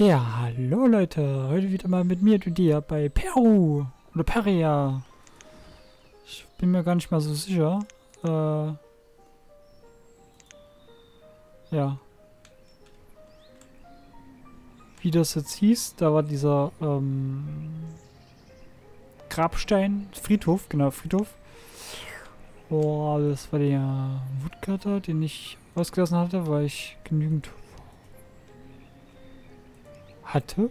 Ja, hallo Leute. Heute wieder mal mit mir, du dir, bei Peru. Oder Peria. Ich bin mir gar nicht mal so sicher. Äh. Ja. Wie das jetzt hieß, da war dieser, ähm, Grabstein, Friedhof, genau, Friedhof. Oh, das war der Woodcutter, den ich ausgelassen hatte, weil ich genügend hatte.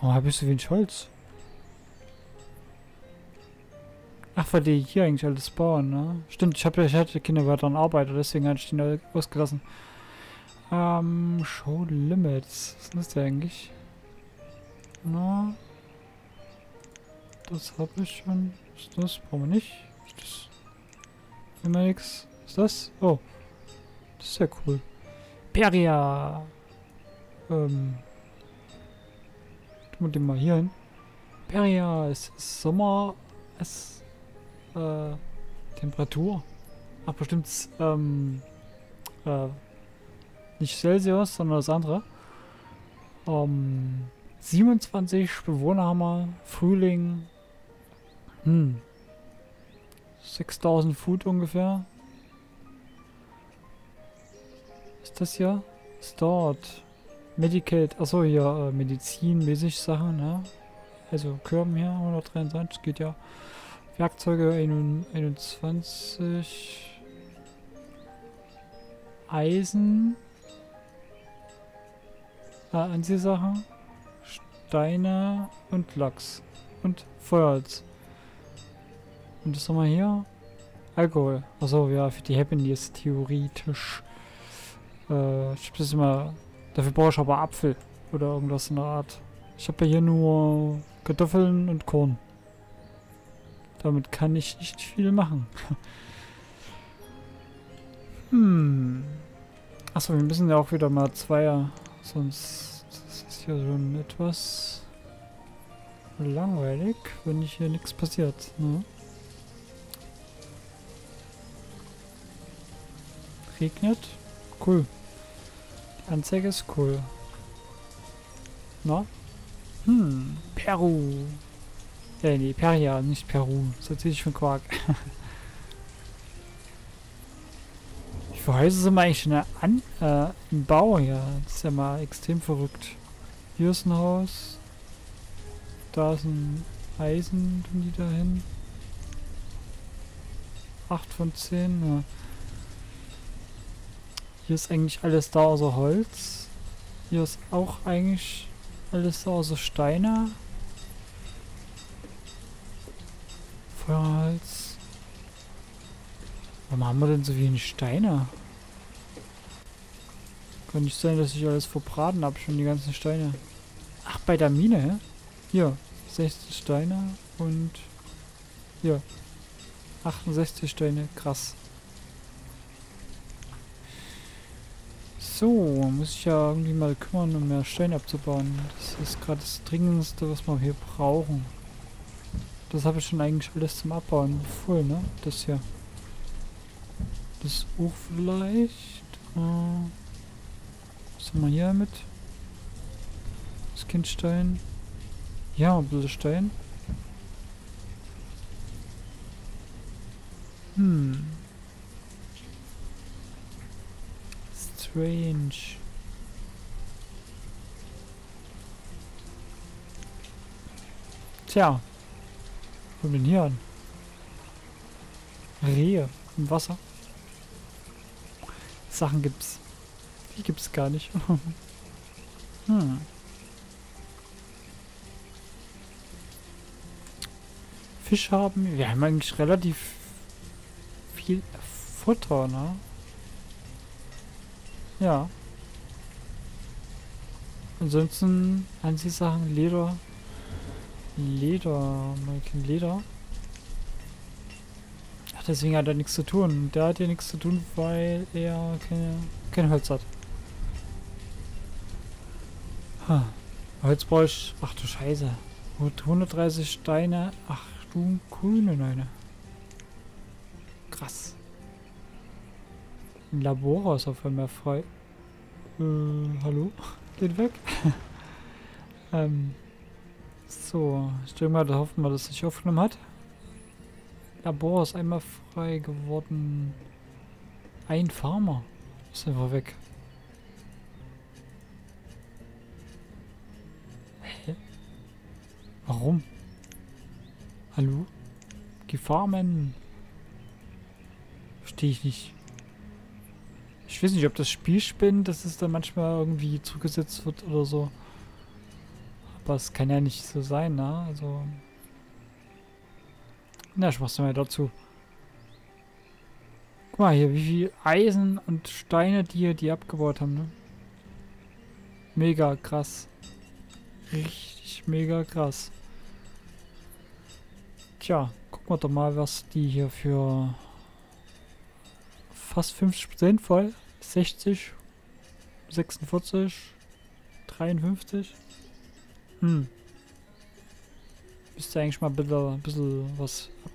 Warum habe ich so wenig Holz? Ach, weil die hier eigentlich alles bauen, ne? Stimmt, ich, hab, ich hatte keine weiteren Arbeiter, deswegen hatte ich den ausgelassen. Ähm, Show Limits. Was ist das denn eigentlich? Na, das habe ich schon. Ist das? Brauchen wir nicht. Ist das? Immer nix. Ist das? Oh. Das ist ja cool. Peria. Ähm. Tun wir den mal hier hin. Peria. Es ist Sommer. Es. Äh. Temperatur. Ach, bestimmt. Ähm. Äh. Nicht Celsius, sondern das andere. Ähm. 27 Bewohner haben wir. Frühling. Hm. 6000 Foot ungefähr. Das hier? Start. Medicate. Achso, hier äh, medizinmäßig Sachen, ne? Also Körben hier, 123 geht ja. Werkzeuge 21. Eisen. Äh, Anziehsachen. Steine und Lachs. Und Feuerholz. Und das haben wir hier. Alkohol. Achso, ja, für die Happiness theoretisch. Äh, ich das immer. Dafür brauche ich aber Apfel. Oder irgendwas in der Art. Ich habe ja hier nur Kartoffeln und Korn. Damit kann ich nicht viel machen. hm. Achso, wir müssen ja auch wieder mal Zweier. Sonst ist es hier schon etwas langweilig, wenn hier nichts passiert. Ne? Regnet. Cool. Anzeige ist cool. Na? Hm, Peru. Äh, nee, Peria, nicht Peru. Das erzähle ich von Quark. Viele Häuser sind wir eigentlich schon an, äh, im Bau hier? Das ist ja mal extrem verrückt. Hier ist ein Haus. Da ist ein Eisen, tun die da hin. 8 von 10, ja. Hier ist eigentlich alles da außer Holz. Hier ist auch eigentlich alles da außer Steine. Feuerholz. Warum haben wir denn so wenig Steine? Kann nicht sein, dass ich alles verbraten habe, schon die ganzen Steine. Ach, bei der Mine, Hier, 60 Steine und hier, 68 Steine. Krass. So, muss ich ja irgendwie mal kümmern, um mehr Steine abzubauen. Das ist gerade das Dringendste, was wir hier brauchen. Das habe ich schon eigentlich alles zum Abbauen voll, ne? Das hier. Das auch vielleicht. Äh, was haben wir hier mit? Das Kindstein. Ja, ein bisschen Stein. Hm. Strange. Tja. Wo bin hier an? Rehe im Wasser. Sachen gibt's. Die gibt's gar nicht. hm. Fisch haben. Wir haben eigentlich relativ viel Futter, ne? Ja. Ansonsten Anziehsachen, Leder. Leder, Michael Leder. Ach, deswegen hat er nichts zu tun. Der hat ja nichts zu tun, weil er keine, kein Holz hat. Ha. Holz ich. Ach du Scheiße. 130 Steine. Ach du grüne Neune. Krass. Ein Labor ist auf einmal frei. Äh, hallo? Geht weg. ähm, so, ich denke mal, da hoffen wir, dass es sich aufgenommen hat. Labor ist einmal frei geworden. Ein Farmer ist einfach weg. Hä? Warum? Hallo? Die Farmen. Verstehe ich nicht. Ich weiß nicht, ob das Spiel spinnt, dass es dann manchmal irgendwie zugesetzt wird oder so. Aber es kann ja nicht so sein, ne? Also. Na, ich mach's mal dazu. Guck mal hier, wie viel Eisen und Steine die die abgebaut haben, ne? Mega krass. Richtig mega krass. Tja, gucken wir doch mal, was die hier für fast 50% voll. 60, 46, 53. Hm. Müsste eigentlich mal ein bisschen, was ab.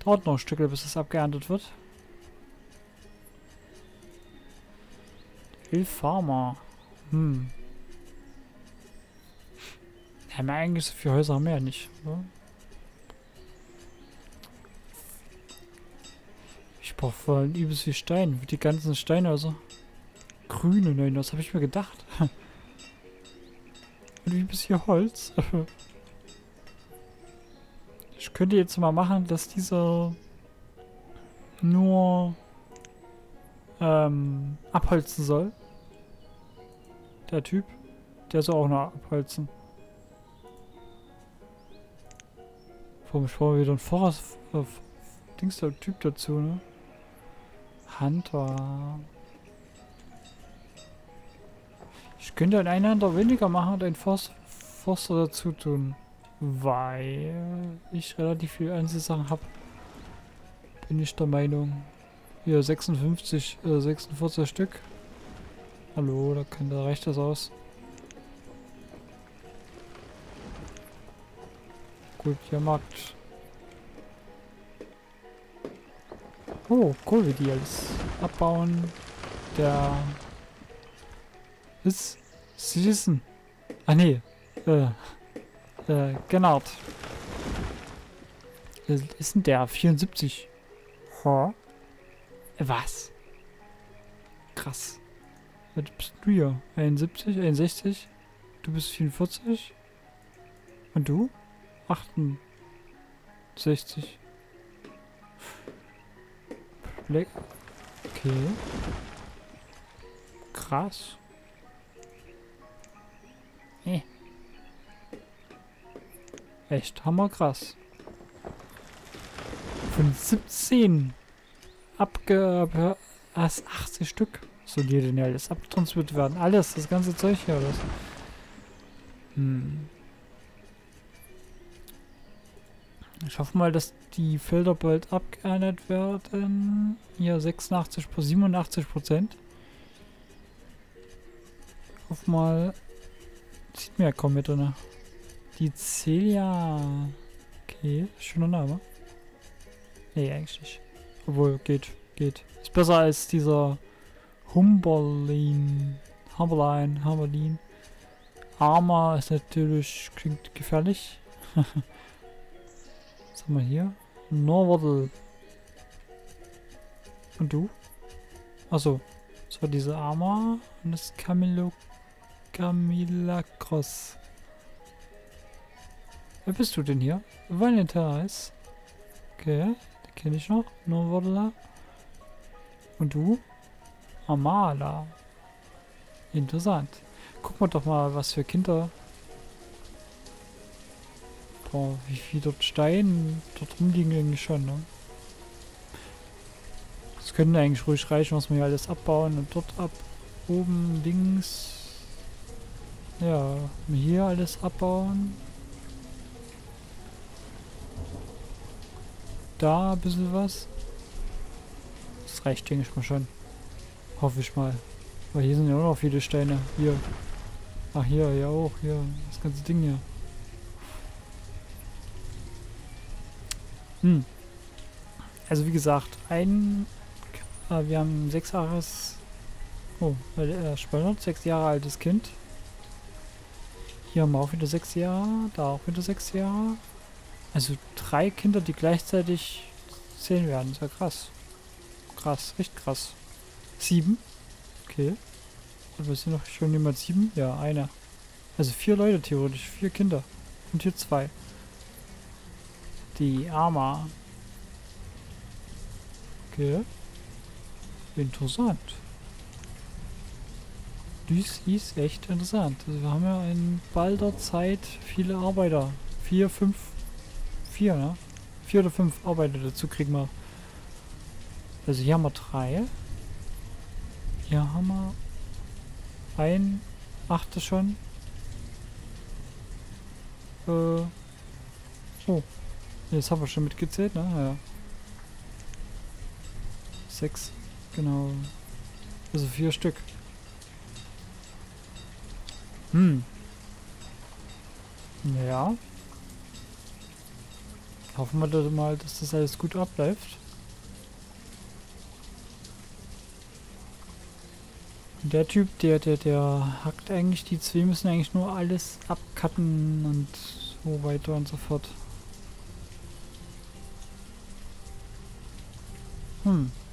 Dauert noch ein Stück, bis es abgeerntet wird. Hill Farmer. Hm. Mehr eigentlich so viele Häuser haben wir ja nicht. Oder? Ich brauche vor allem übelst viel Stein. Die ganzen Steine, also. Grüne, nein, das habe ich mir gedacht. Und bis hier Holz. Ich könnte jetzt mal machen, dass dieser nur ähm, abholzen soll. Der Typ. Der soll auch noch abholzen. Warum ich brauche wieder ein Forest äh, Dings der Typ dazu, ne? Hunter. Ich könnte einen Einhänder weniger machen und Forst Forster dazu tun. Weil ich relativ viel Einzelsachen habe. Bin ich der Meinung. Hier 56, äh, 46 Stück. Hallo, da, kann, da reicht das aus. Gut, hier Markt. Oh, cool, wie die alles abbauen. Der ist Citizen. Ah nee. Äh. Äh, Gennard. Ist denn der? 74. Huh? Was? Krass. Was bist du hier? 71, 61? Du bist 44? Und du? 68. Black. Okay. Krass. Eh. Echt hammerkrass. Von 17 abge... Erst 80 Stück. Soll hier denn ja alles abtransportiert werden? Alles, das ganze Zeug hier, oder? Hm. Ich hoffe mal, dass die Felder bald abgeerntet werden. Hier 86 plus 87 Prozent. Ich hoffe mal, sieht mir ja kaum mit drin. Die Celia. Okay, schöner Name. Nee, eigentlich nicht. Obwohl, geht, geht. Ist besser als dieser Humberlin. Humberline, Humberlin. Arma ist natürlich, klingt gefährlich. Was haben wir hier? Norwardel. Und du? Achso. Das war diese Arma und das Camilo Camilla Cross. Wer bist du denn hier? Valentine's. Okay, den kenne ich noch. Norwardler. Und du? Amala. Interessant. Gucken wir doch mal, was für Kinder Boah, wie viel dort Steine dort rumliegen irgendwie schon, ne? Das könnte eigentlich ruhig reichen, was wir hier alles abbauen und dort ab. Oben links. Ja, hier alles abbauen. Da ein bisschen was. Das reicht, denke ich mal schon. Hoffe ich mal. Weil hier sind ja auch noch viele Steine. Hier. Ach, hier, ja auch. Hier. Das ganze Ding hier. Hm. Also wie gesagt, ein, äh, wir haben sechs Jahres... Oh, äh, Spannend, sechs Jahre altes Kind. Hier haben wir auch wieder sechs Jahre, da auch wieder sechs Jahre. Also drei Kinder, die gleichzeitig zehn werden. Ist ja krass. Krass, echt krass. Sieben. Okay. Und wir sind noch schon jemand sieben? Ja, einer. Also vier Leute theoretisch, vier Kinder. Und hier zwei. Die Arma. Okay. Interessant. Dies ist echt interessant. Also wir haben ja in balder Zeit viele Arbeiter. Vier, fünf, vier, ne? Vier oder fünf Arbeiter dazu kriegen wir. Also hier haben wir drei. Hier haben wir ein achte schon. Äh. Oh. Das haben wir schon mitgezählt, ne? Ja. Sechs. Genau. Also vier Stück. Hm. Ja. Hoffen wir doch mal, dass das alles gut abläuft. Der Typ, der, der, der hackt eigentlich, die zwei müssen eigentlich nur alles abcutten und so weiter und so fort. Hm.